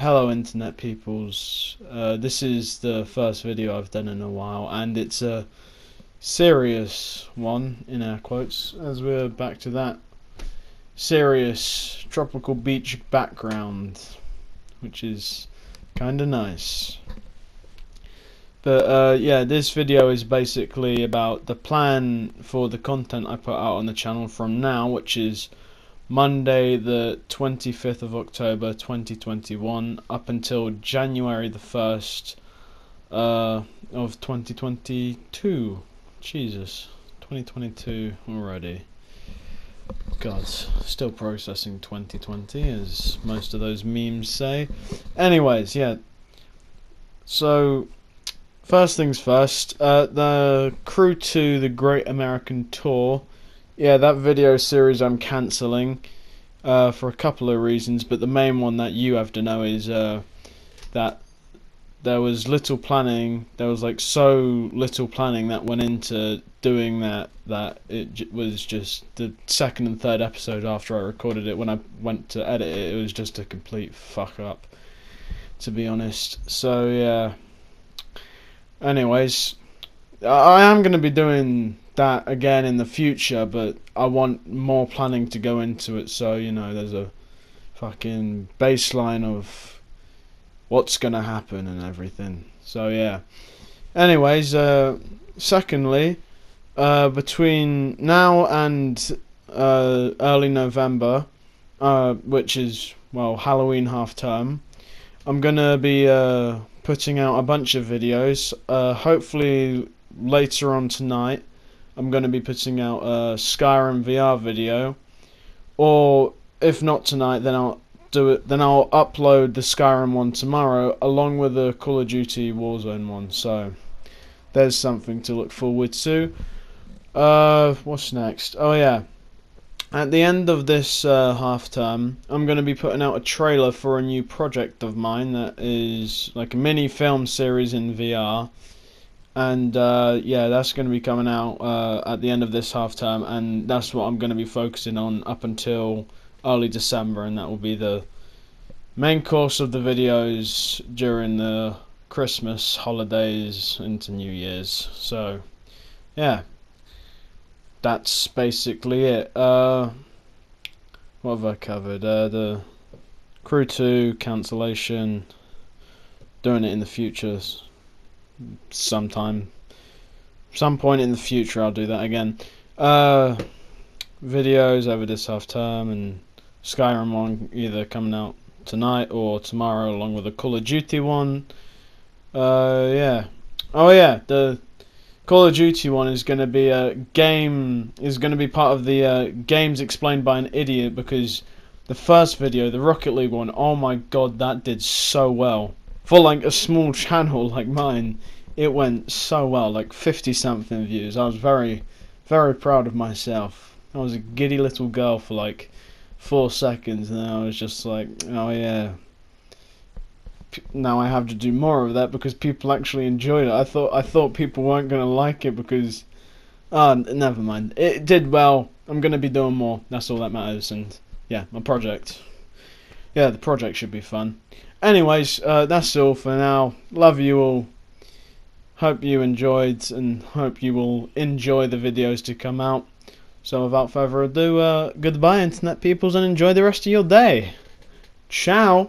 Hello, internet peoples. Uh, this is the first video I've done in a while, and it's a serious one, in air quotes, as we're back to that serious tropical beach background, which is kind of nice. But uh, yeah, this video is basically about the plan for the content I put out on the channel from now, which is Monday, the 25th of October 2021, up until January the 1st uh, of 2022. Jesus, 2022 already. God, still processing 2020, as most of those memes say. Anyways, yeah. So, first things first, uh, the Crew 2 the Great American Tour yeah, that video series I'm cancelling uh, for a couple of reasons, but the main one that you have to know is uh, that there was little planning. There was like so little planning that went into doing that that it was just the second and third episode after I recorded it. When I went to edit it, it was just a complete fuck up, to be honest. So yeah. Anyways, I am going to be doing that again in the future, but I want more planning to go into it. So you know, there's a fucking baseline of what's gonna happen and everything. So yeah. Anyways, uh, secondly, uh, between now and uh, early November, uh, which is well Halloween half term, I'm gonna be uh, putting out a bunch of videos. Uh, hopefully later on tonight I'm going to be putting out a Skyrim VR video, or if not tonight, then I'll do it. Then I'll upload the Skyrim one tomorrow, along with the Call of Duty Warzone one. So there's something to look forward to. Uh, what's next? Oh yeah. At the end of this uh, half term, I'm going to be putting out a trailer for a new project of mine that is like a mini film series in VR and uh, yeah, that's going to be coming out uh, at the end of this half term, and that's what I'm going to be focusing on up until early December, and that will be the main course of the videos during the Christmas holidays into New Year's. So, yeah, that's basically it. Uh, what have I covered? Uh, the Crew 2 cancellation, doing it in the future sometime, some point in the future, I'll do that again. Uh, videos over this half term and Skyrim one either coming out tonight or tomorrow, along with a Call of Duty one. Uh, yeah. Oh yeah, the Call of Duty one is going to be a game. Is going to be part of the uh, games explained by an idiot because the first video, the Rocket League one, oh my god, that did so well for like a small channel like mine, it went so well, like 50 something views. I was very, very proud of myself. I was a giddy little girl for like four seconds, and I was just like, oh yeah. Now I have to do more of that because people actually enjoyed it. I thought I thought people weren't gonna like it because, ah, oh, never mind. It did well. I'm gonna be doing more. That's all that matters. And yeah, my project. Yeah, the project should be fun. Anyways, uh, that's all for now. Love you all. Hope you enjoyed and hope you will enjoy the videos to come out. So without further ado, uh, goodbye internet peoples and enjoy the rest of your day. Ciao!